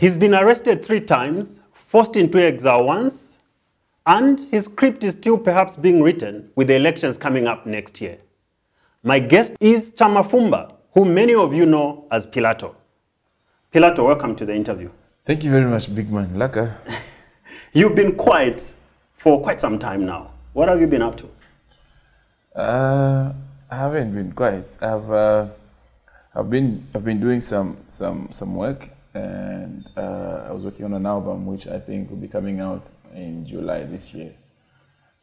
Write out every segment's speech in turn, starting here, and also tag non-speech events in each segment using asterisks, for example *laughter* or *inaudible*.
He's been arrested three times, forced into exile once, and his script is still perhaps being written with the elections coming up next year. My guest is Chama Fumba, who many of you know as Pilato. Pilato, welcome to the interview. Thank you very much, big man. Laka. *laughs* You've been quiet for quite some time now. What have you been up to? Uh, I haven't been quiet. I've uh, I've been I've been doing some some some work, and uh, I was working on an album which I think will be coming out in July this year,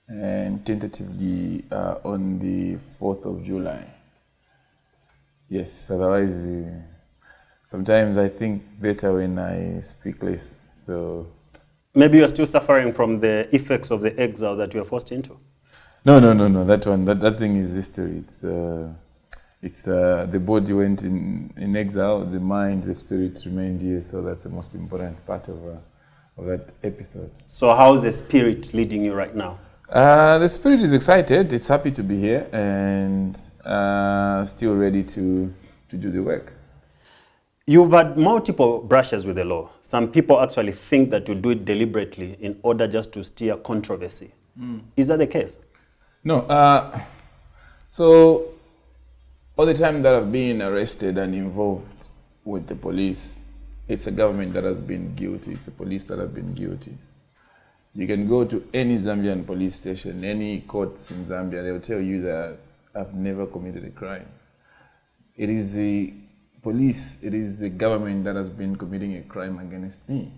and tentatively uh, on the fourth of July. Yes. Otherwise, uh, sometimes I think better when I speak less. So Maybe you're still suffering from the effects of the exile that you were forced into. No, no, no, no. That one, that, that thing is history. It's, uh, it's uh, the body went in, in exile, the mind, the spirit remained here. So that's the most important part of, uh, of that episode. So, how's the spirit leading you right now? Uh, the spirit is excited. It's happy to be here and uh, still ready to, to do the work. You've had multiple brushes with the law. Some people actually think that you do it deliberately in order just to steer controversy. Is that the case? No. Uh, so, all the time that I've been arrested and involved with the police, it's a government that has been guilty. It's the police that have been guilty. You can go to any Zambian police station, any courts in Zambia, they'll tell you that I've never committed a crime. It is the police, it is the government that has been committing a crime against me.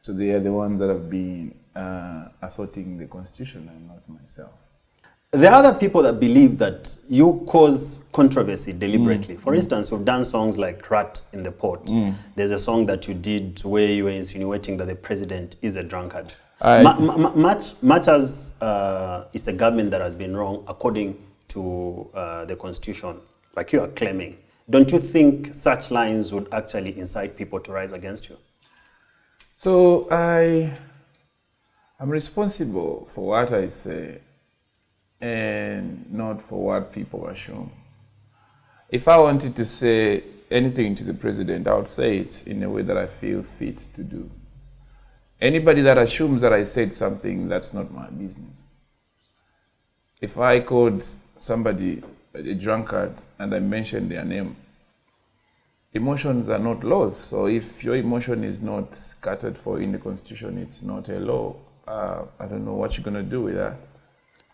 So they are the ones that have been uh, assaulting the constitution and not myself. There are other people that believe that you cause controversy deliberately. For instance, you've done songs like Rat in the Pot. There's a song that you did where you were insinuating that the president is a drunkard. Ma- ma- much, much as uh, it's the government that has been wrong according to uh, the constitution, like you are claiming, don't you think such lines would actually incite people to rise against you? So I I am responsible for what I say and not for what people assume. If I wanted to say anything to the president, I would say it in a way that I feel fit to do. Anybody that assumes that I said something, that's not my business. If I called somebody a drunkard and I mentioned their name, emotions are not laws. So if your emotion is not catered for in the constitution, it's not a law. Uh, I don't know what you're gonna do with that.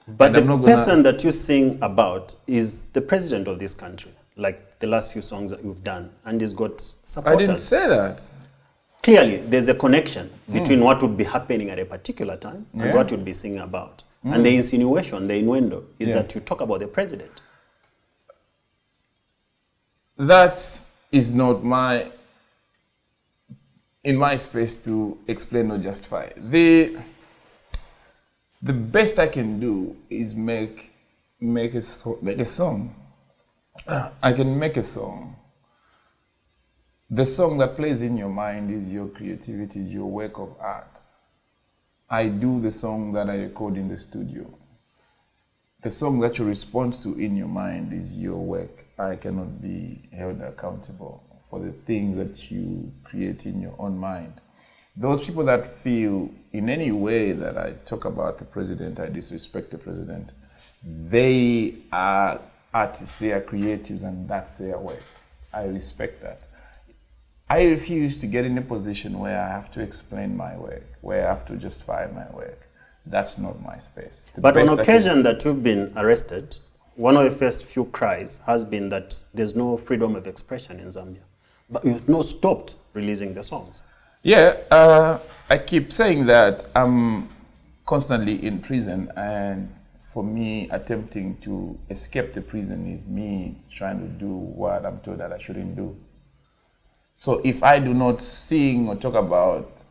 But And the gonna- person that you sing about is the president of this country, like the last few songs that you've done, and he's got supporters. I didn't say that. Clearly, there's a connection between what would be happening at a particular time and Yeah. what you'd be singing about. And the insinuation, the innuendo, is Yeah. that you talk about the president. That is not my in my space to explain or justify. The the best I can do is make make a make a song. I can make a song. The song that plays in your mind is your creativity, is your work of art. I do the song that I record in the studio. The song that you respond to in your mind is your work. I cannot be held accountable for the things that you create in your own mind. Those people that feel in any way that I talk about the president, I disrespect the president, they are artists, they are creatives, and that's their work. I respect that. I refuse to get in a position where I have to explain my work, where I have to justify my work. That's not my space. The But on best I can- occasion that you've been arrested, one of the first few cries has been that there's no freedom of expression in Zambia. But you've not stopped releasing the songs. Yeah, uh, I keep saying that I'm constantly in prison, and for me, attempting to escape the prison is me trying to do what I'm told that I shouldn't do. So if I do not sing or talk about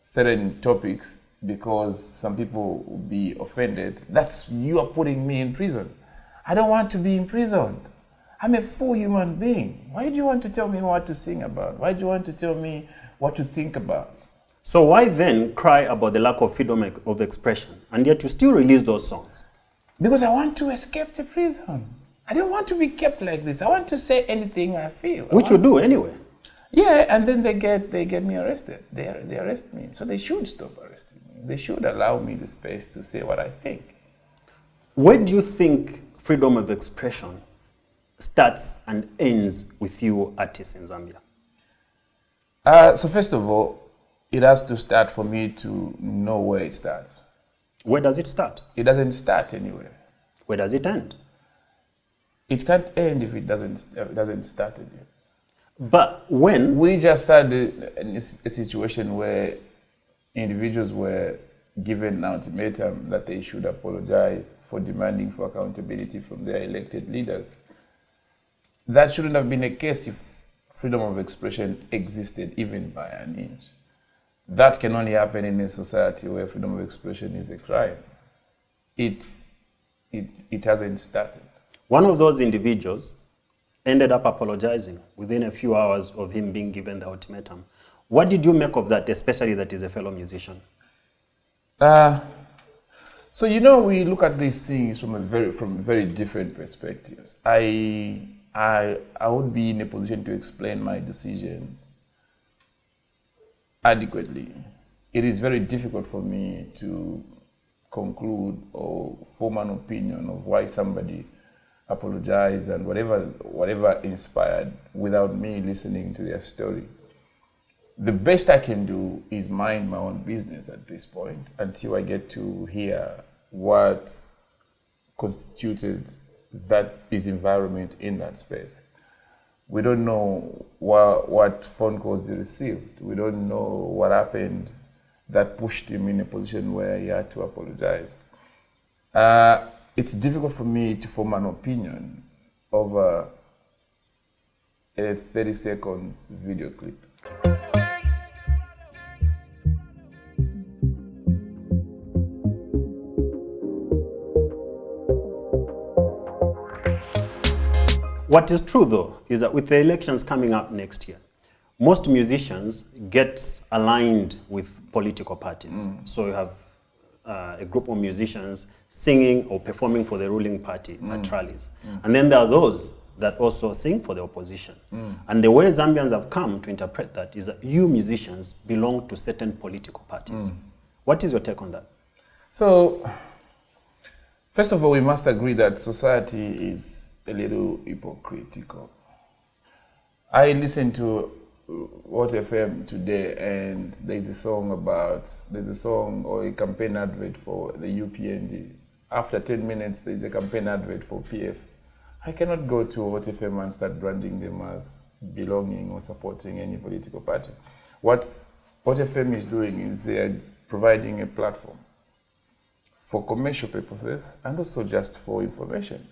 certain topics because some people will be offended, that's you are putting me in prison. I don't want to be imprisoned. I'm a full human being. Why do you want to tell me what to sing about? Why do you want to tell me what to think about? So why then cry about the lack of freedom of expression and yet you still release those songs? Because I want to escape the prison. I don't want to be kept like this. I want to say anything I feel. I Which you do anyway. Yeah, and then they get they get me arrested. They they arrest me. So they should stop arresting me. They should allow me the space to say what I think. Where do you think freedom of expression starts and ends with you artists in Zambia? Uh, so first of all, it has to start for me to know where it starts. Where does it start? It doesn't start anywhere. Where does it end? It can't end if it doesn't uh, doesn't start yet. But when, We just had a, a, a situation where individuals were given an ultimatum that they should apologize for demanding for accountability from their elected leaders. That shouldn't have been a case if freedom of expression existed even by an inch. That can only happen in a society where freedom of expression is a crime. It's, it, it hasn't started. one of those individuals ended up apologizing within a few hours of him being given the ultimatum. What did you make of that, especially that he's a fellow musician? Uh, so you know, we look at these things from a very from very different perspectives. I I I would be in a position to explain my decision adequately. It is very difficult for me to conclude or form an opinion of why somebody apologized and whatever whatever inspired without me listening to their story the best I can do is mind my own business at this point until I get to hear what constituted that his environment in that space. We don't know what, what phone calls he received. We don't know what happened that pushed him in a position where he had to apologize. Uh, it's difficult for me to form an opinion over a 30 seconds video clip. What is true, though, is that with the elections coming up next year, most musicians get aligned with political parties. Mm. So you have uh, a group of musicians singing or performing for the ruling party at mm. rallies. Mm. And then there are those that also sing for the opposition. And the way Zambians have come to interpret that is that you musicians belong to certain political parties. What is your take on that? So, first of all, we must agree that society is a little hypocritical. I listened to uh, Hot FM today, and there's a song about there's a song or a campaign advert for the UPND. After 10 minutes, there's a campaign advert for PF. I cannot go to Hot FM and start branding them as belonging or supporting any political party. What Hot FM is doing is they're providing a platform for commercial purposes and also just for information.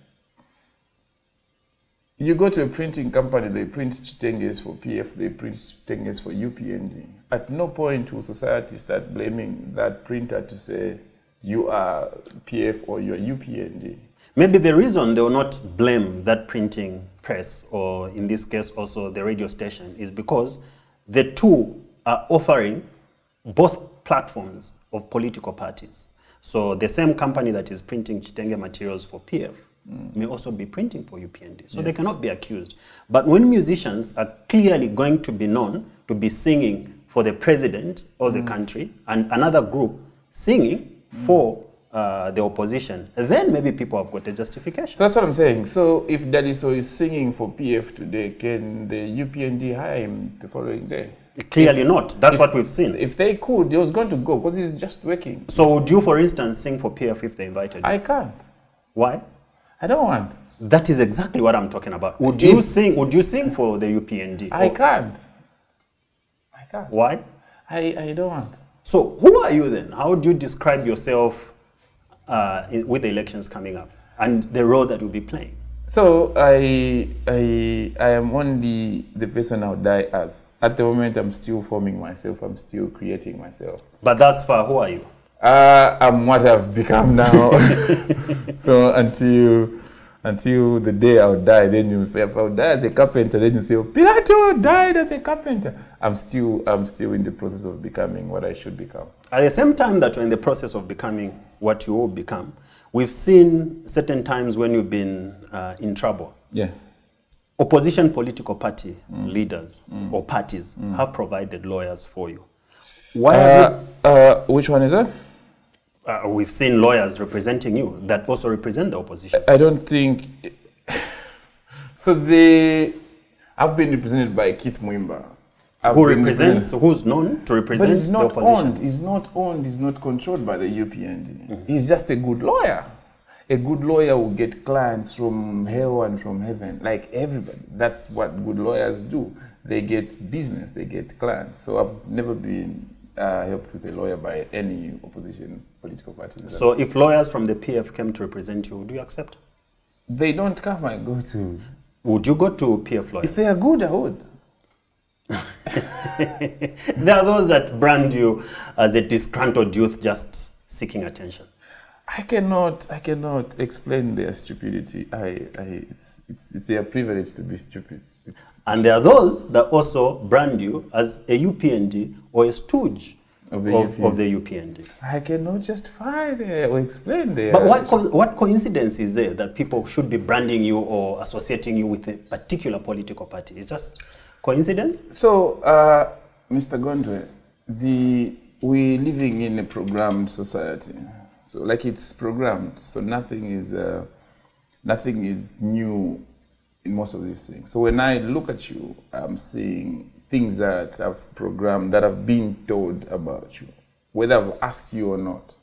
You go to a printing company, they print Chitenges for PF, they print Chitenges for UPND. At no point will society start blaming that printer to say you are PF or you are UPND. Maybe the reason they will not blame that printing press, or in this case also the radio station, is because the two are offering both platforms of political parties. So the same company that is printing Chitenge materials for PF Mm. may also be printing for UPND. So they cannot be accused. But when musicians are clearly going to be known to be singing for the president of the mm. country and another group singing mm. for uh, the opposition, then maybe people have got a justification. So that's what I'm saying. So if Daddy So is singing for PF today, can the UPND hire him the following day? Clearly not. That's if- what we've seen. If they could, he was going to go because he's just working. so would you, for instance, sing for PF if they invited you? I can't. Why? I don't want. That is exactly what I'm talking about. Would you If- sing? Would you sing for the UPND? I can't. I can't. Why? I, I don't want. So who are you then? How would you describe yourself uh, with the elections coming up and the role that you'll be playing? So I I I am only the person I'll die as. At the moment, I'm still forming myself. I'm still creating myself. But thus far, who are you? Uh, I'm what I've become now. *laughs* so until until the day I'll die, then you say, I'll die as a carpenter, then you say, oh, Pilato died as a carpenter. I'm still I'm still in the process of becoming what I should become. At the same time that you're in the process of becoming what you will become, we've seen certain times when you've been uh, in trouble. Yeah. opposition political party leaders or parties have provided lawyers for you. Why you Uh, uh, which one is that? Uh, we've seen lawyers representing you that also represent the opposition. I don't think. So the, I've been represented by Keith Mweemba. I've Who represents, who's known to represent But he's the not opposition? owned. He's not owned. He's not controlled by the UPND. He's just a good lawyer. A good lawyer will get clients from hell and from heaven, like everybody. That's what good lawyers do. They get business. They get clients. So I've never been uh, helped with a lawyer by any opposition political party. So if lawyers from the PF came to represent you, would you accept? they don't come. I go to. Would you go to PF lawyers? If they are good, I would. *laughs* There are those that brand you as a disgruntled youth just seeking attention. I cannot, I cannot explain their stupidity. I, I, it's, it's, it's their privilege to be stupid. It's, And there are those that also brand you as a UPND or a stooge Of of, the of, UPND. the UPND. I cannot justify their or explain their. But what, co- what coincidence is there that people should be branding you or associating you with a particular political party? It's just coincidence? So, uh, Mr. Gondwe, the we living in a programmed society. So, like it's programmed. So nothing is uh, nothing is new in most of these things. So when I look at you, I'm seeing things that I've programmed that I've been told about you, whether I've asked you or not.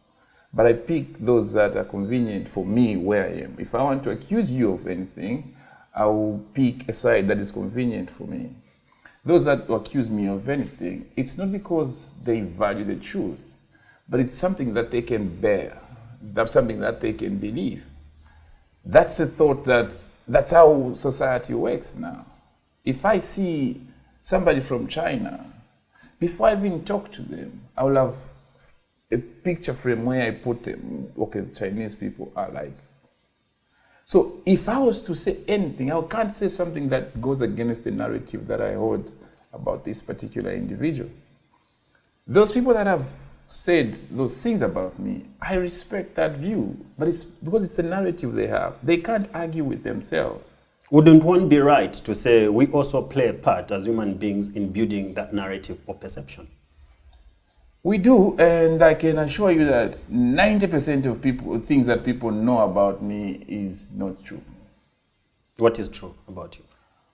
But I pick those that are convenient for me where I am. If I want to accuse you of anything, I will pick a side that is convenient for me. Those that accuse me of anything, it's not because they value the truth, but it's something that they can bear. That's something that they can believe. That's a thought that that's how society works now. If I see somebody from China, before I even talk to them, I will have a picture frame where I put them, okay, Chinese people are like. So if I was to say anything, I can't say something that goes against the narrative that I hold about this particular individual. Those people that have said those things about me, I respect that view, but it's because it's a narrative they have. They can't argue with themselves. Wouldn't one be right to say we also play a part as human beings in building that narrative or perception? We do, and I can assure you that 90% of people, things that people know about me is not true. What is true about you?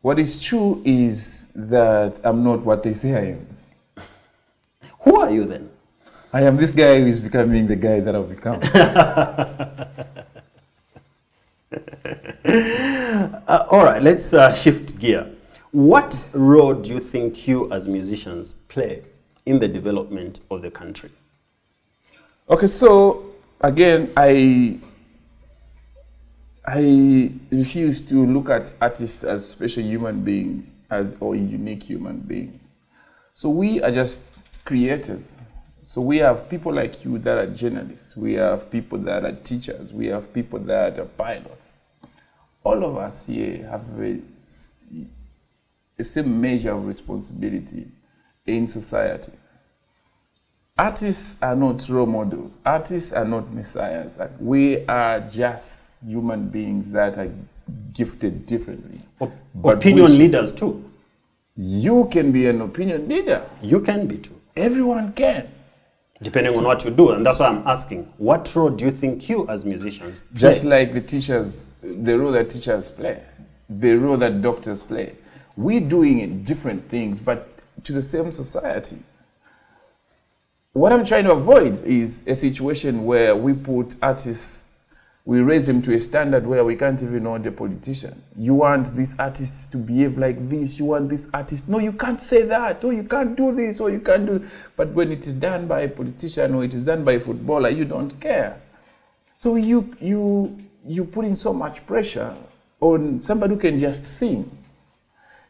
What is true is that I'm not what they say I am. Who are you then? I am this guy who is becoming the guy that I've become. *laughs* Uh, all right, let's uh, shift gear. What role do you think you as musicians play in the development of the country? okay, so again, I I refuse to look at artists as special human beings as or unique human beings. So we are just creators. So we have people like you that are journalists. We have people that are teachers. We have people that are pilots. All of us here have a, a same measure of responsibility in society. Artists are not role models. Artists are not messiahs. We are just human beings that are gifted differently. Op- But opinion leaders too. You can be an opinion leader. You can be too, Everyone can. Depending on what you do. And that's why I'm asking, what role do you think you as musicians play? Just like the teachers, the role that teachers play, the role that doctors play. We're doing different things, but to the same society. What I'm trying to avoid is a situation where we put artists, we raise them to a standard where we can't even know the politician. You want these artists to behave like this, you want this artist, no, you can't say that, or you can't do this, or you can't do. But when it is done by a politician or it is done by a footballer, you don't care. So you you you put in so much pressure on somebody who can just sing.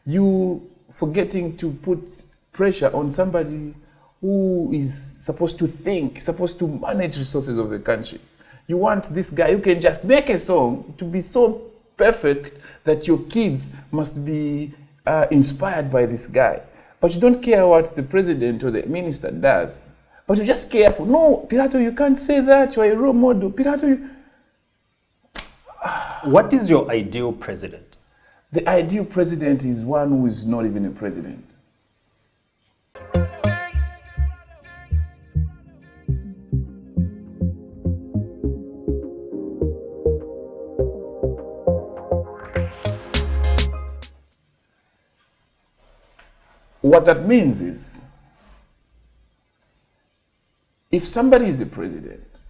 You forgetting to put pressure on somebody who is supposed to think, supposed to manage resources of the country. You want this guy who can just make a song to be so perfect that your kids must be uh, inspired by this guy. But you don't care what the president or the minister does. But you just care for, no, Pilato, you can't say that. You're a role model. Pilato, you, *sighs* What is your ideal president? The ideal president is one who is not even a president. What that means is if somebody is a president,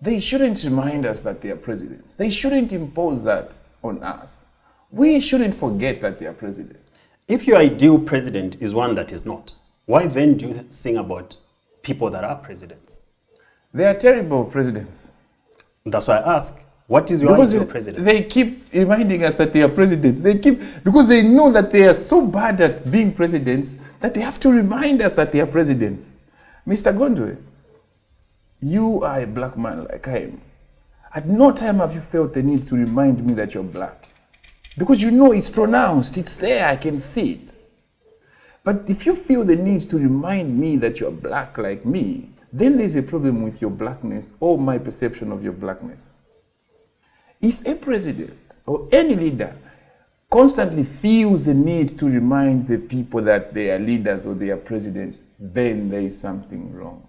they shouldn't remind us that they are presidents. They shouldn't impose that on us. We shouldn't forget that they are president. If your ideal president is one that is not, why then do you sing about people that are presidents? They are terrible presidents. That's why I ask, what is your Because president? they keep reminding us that they are presidents. They keep because they know that they are so bad at being presidents that they have to remind us that they are presidents. Mr. Gondwe, you are a black man like I am. At no time have you felt the need to remind me that you're black. Because you know it's pronounced, it's there, I can see it. But if you feel the need to remind me that you're black like me, then there's a problem with your blackness or my perception of your blackness. If a president or any leader constantly feels the need to remind the people that they are leaders or they are presidents, then there is something wrong.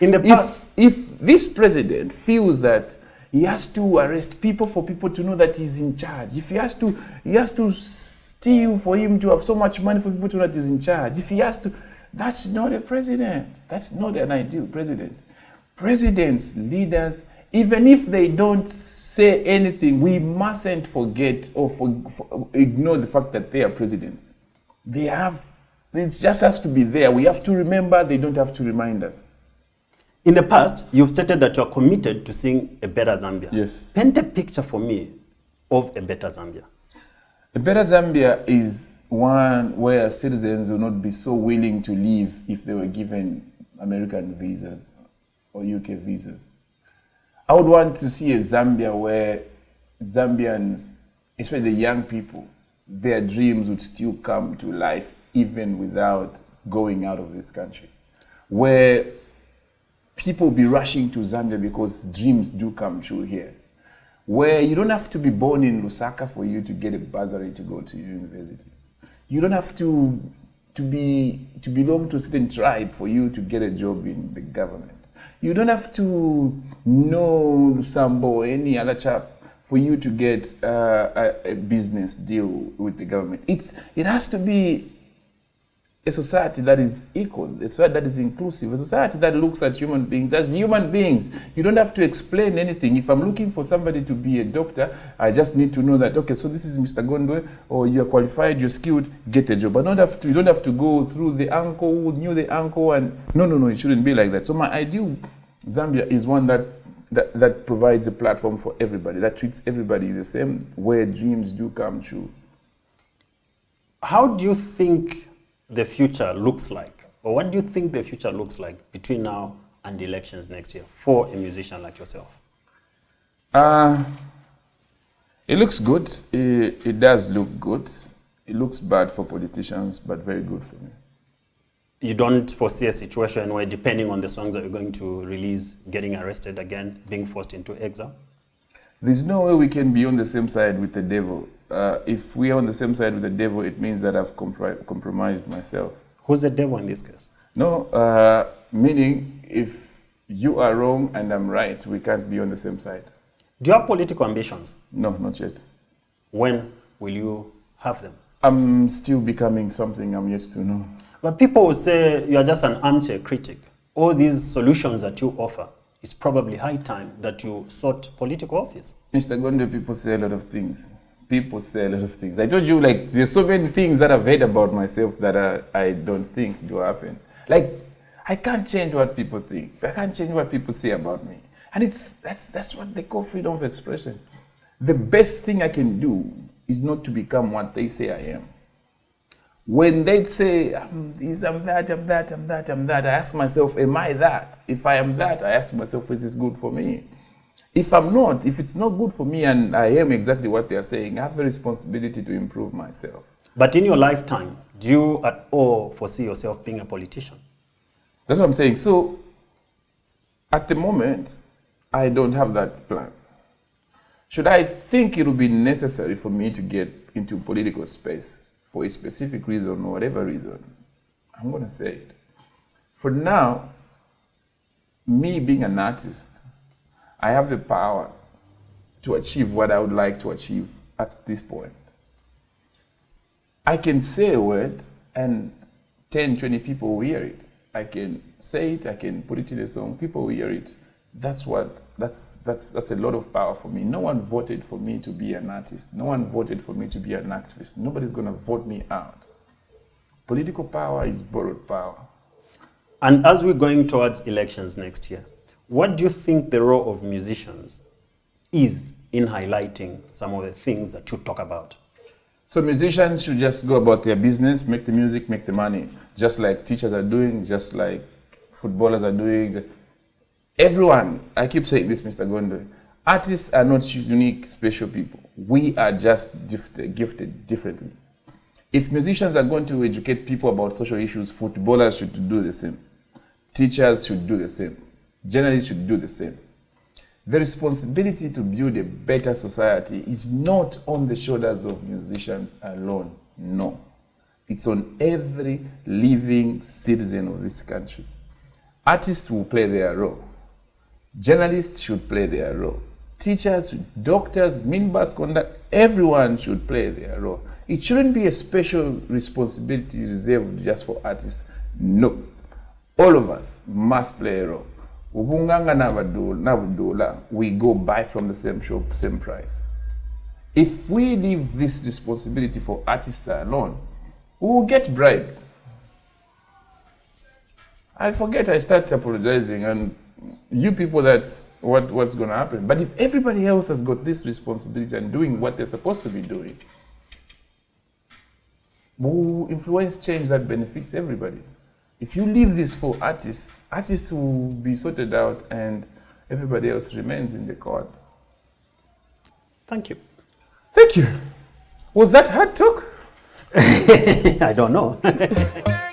In the past, If, if this president feels that he has to arrest people for people to know that he's in charge, if he has to, he has to steal for him to have so much money for people to know that he's in charge, if he has to, that's not a president. That's not an ideal president. Presidents, leaders, even if they don't say anything, we mustn't forget or for, for- ignore the fact that they are presidents. They have, it just has to be there. We have to remember, they don't have to remind us. in the past, you've stated that you're committed to seeing a better Zambia. Yes. Paint a picture for me of a better Zambia. A better Zambia is one where citizens will not be so willing to leave if they were given American visas or UK visas. I would want to see a Zambia where Zambians, especially the young people, their dreams would still come to life even without going out of this country. Where people be rushing to Zambia because dreams do come true here. Where you don't have to be born in Lusaka for you to get a bursary to go to university. You don't have to to be to belong to a certain tribe for you to get a job in the government. You don't have to know Lusambo or any other chap for you to get uh, a, a business deal with the government. It's, it has to be a society that is equal, a society that is inclusive, a society that looks at human beings as human beings. You don't have to explain anything. If I'm looking for somebody to be a doctor, I just need to know that, okay, so this is Mr. Gondwe, or you're qualified, you're skilled, get a job. I don't have to, you don't have to go through the uncle who knew the uncle, and no, no, no, it shouldn't be like that. So my ideal Zambia is one that, that, that provides a platform for everybody, that treats everybody the same, where dreams do come true. How do you think the future looks like? Or what do you think the future looks like between now and the elections next year for a musician like yourself? Uh, it looks good. It, it does look good. It looks bad for politicians, but very good for me. You don't foresee a situation where, depending on the songs that you're going to release, getting arrested again, being forced into exile? There's no way we can be on the same side with the devil. Uh, if we are on the same side with the devil, it means that I've compri- compromised myself. Who's the devil in this case? No, uh, meaning if you are wrong and I'm right, we can't be on the same side. Do you have political ambitions? No, not yet. When will you have them? I'm still becoming something I'm yet to know. But people will say you are just an armchair critic. All these solutions that you offer, it's probably high time that you sought political office. Mr. Gondwe, people say a lot of things. People say a lot of things. I told you, like, there's so many things that I've heard about myself that I, I don't think do happen. Like, I can't change what people think. I can't change what people say about me. And it's that's that's what they call freedom of expression. The best thing I can do is not to become what they say I am. When they say I'm this, I'm that, I'm that, I'm that, I'm that, I ask myself, am I that? If I am that, I ask myself, is this good for me? If I'm not, if it's not good for me and I am exactly what they are saying, I have the responsibility to improve myself. But in your lifetime, do you at all foresee yourself being a politician? That's what I'm saying. So, at the moment, I don't have that plan. Should I think it will be necessary for me to get into political space for a specific reason or whatever reason, I'm going to say it. For now, me being an artist, I have the power to achieve what I would like to achieve at this point. I can say a word and 10, 20 people will hear it. I can say it, I can put it in a song, people will hear it. That's what, that's, that's, that's a lot of power for me. No one voted for me to be an artist. No one voted for me to be an activist. Nobody's going to vote me out. Political power is borrowed power. And as we're going towards elections next year, what do you think the role of musicians is in highlighting some of the things that you talk about? So musicians should just go about their business, make the music, make the money, just like teachers are doing, just like footballers are doing. Everyone, I keep saying this, Mr. Gondwe, artists are not unique, special people. We are just gifted, gifted differently. If musicians are going to educate people about social issues, footballers should do the same. Teachers should do the same. Journalists should do the same. The responsibility to build a better society is not on the shoulders of musicians alone. No. It's on every living citizen of this country. Artists will play their role. Journalists should play their role. Teachers, doctors, minibus conduct, everyone should play their role. It shouldn't be a special responsibility reserved just for artists. No. All of us must play a role. Ubunganga Nabudola, we go buy from the same shop, same price. If we leave this responsibility for artists alone, we will get bribed. I forget I start apologizing and you people that's what, what's going to happen. But if everybody else has got this responsibility and doing what they're supposed to be doing, we influence change that benefits everybody. If you leave this for artists, artists will be sorted out and everybody else remains in the court. Thank you. Thank you. Was that hard talk? *laughs* I don't know. *laughs*